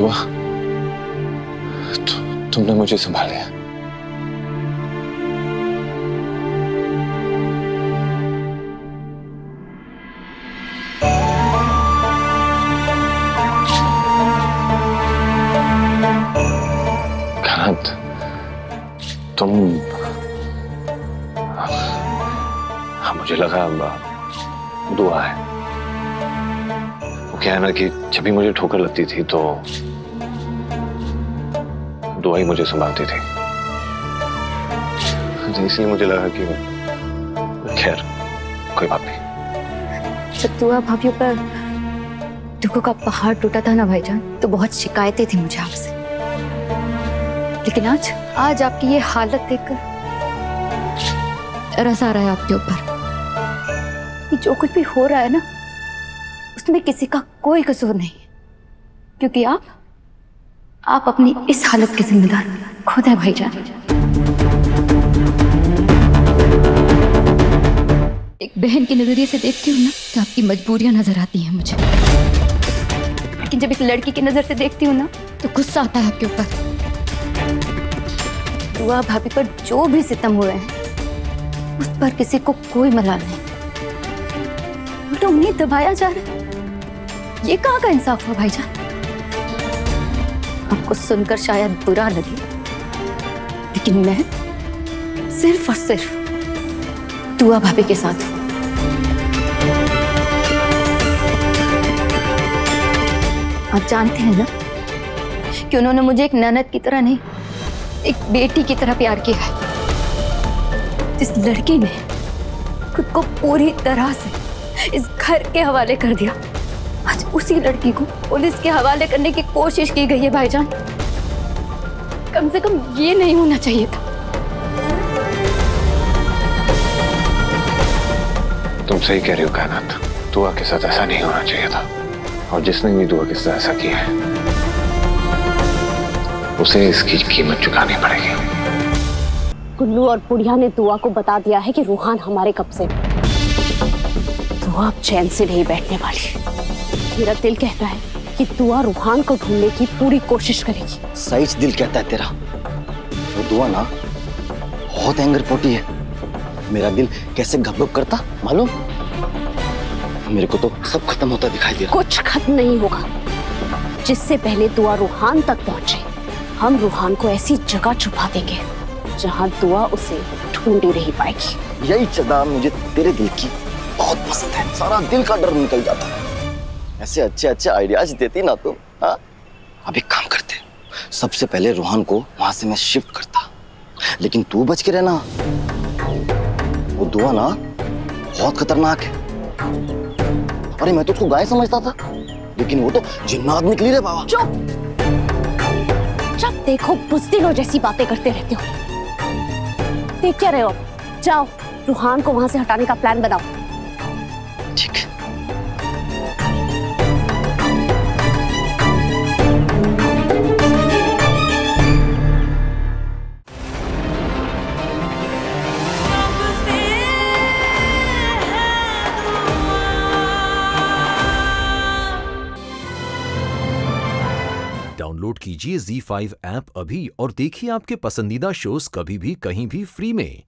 दुआ तु, तुमने मुझे संभाल लिया तुम हाँ मुझे लगा दुआ है। वो क्या है ना कि जब भी मुझे ठोकर लगती थी तो दुआ ही मुझे संभालती थी। इसलिए मुझे लगा कि खैर, कोई बात नहीं। दुआ भाभीियों पर दुखों का पहाड़ टूटा था ना भाईजान? तो बहुत शिकायतें थी मुझे आपसे। लेकिन आज आज आपकी ये हालत देखकर तरस आ रहा है आपके ऊपर। जो कुछ भी हो रहा है ना, उसमें किसी का कोई कसूर नहीं क्योंकि आप आप अपनी इस हालत के जिम्मेदार खुद है भाईजान। एक बहन के नज़रिए से देखती हूँ ना तो आपकी मजबूरियाँ नज़र आती हैं मुझे। लेकिन जब एक लड़की की नज़र से देखती हूँ ना तो गुस्सा आता है आपके ऊपर। दुआ भाभी पर जो भी सितम हुए हैं, उस पर किसी को कोई मलाल नहीं। उल्टा उन्हें दबाया जा रहा है। ये कहाँ का इंसाफ हुआ भाईजान? आपको सुनकर शायद बुरा लगे। लेकिन मैं सिर्फ़ और सिर्फ़ दुआ भाभी के साथ हूँ। आप जानते हैं ना कि उन्होंने मुझे एक ननद की तरह नहीं, एक बेटी की तरह प्यार किया है। जिस लड़की ने खुद को पूरी तरह से इस घर के हवाले कर दिया। आज उसी लड़की को पुलिस के हवाले करने की कोशिश की गई है भाईजान। कम से कम ये नहीं होना चाहिए था। तुम सही कह रही हो कायनात। दुआ के साथ ऐसा नहीं होना चाहिए था। और जिसने भी दुआ के साथ ऐसा किया है उसे इसकी कीमत चुकानी पड़ेगी। गुल्लू और बुढ़िया ने दुआ को बता दिया है कि रूहान हमारे कब्जे में दुआ अब चैन से नहीं बैठने वाली। मेरा दिल कहता है कि दुआ रूहान को ढूँढने की पूरी कोशिश करेगी। सही दिल कहता है तेरा। वो दुआ ना बहुत एंगर पोटी है। मेरा दिल कैसे घबघब करता मालूम? मेरे को तो सब खत्म होता दिखाई दे रहा। कुछ खत्म नहीं होगा। जिससे पहले दुआ रूहान तक पहुँचे हम रूहान को ऐसी जगह छुपा देंगे जहाँ दुआ उसे ढूंढ ही नहीं पाएगी। यही चदा मुझे तेरे दिल की बहुत पसंद है। सारा दिल का डर निकल जाता है। ऐसे अच्छे अच्छे आइडियाज़ देती ना तुम हाँ? अब एक काम करते। सबसे पहले रूहान को वहाँ से मैं शिफ्ट करता। लेकिन तू बच के रहना। वो दुआ ना, बहुत खतरनाक है। अरे, मैं तो उसको गाय समझता था। लेकिन वो तो जिन्नात निकली रे बाबा। चुप। जब देखो बुजदिलों जैसी बातें करते रहते हो। देख क्या रहे। हो जाओ, रूहान को वहाँ से हटाने का प्लान बनाओ। डाउनलोड कीजिए Z5 ऐप अभी और देखिए आपके पसंदीदा शोज़ कभी भी कहीं भी फ्री में।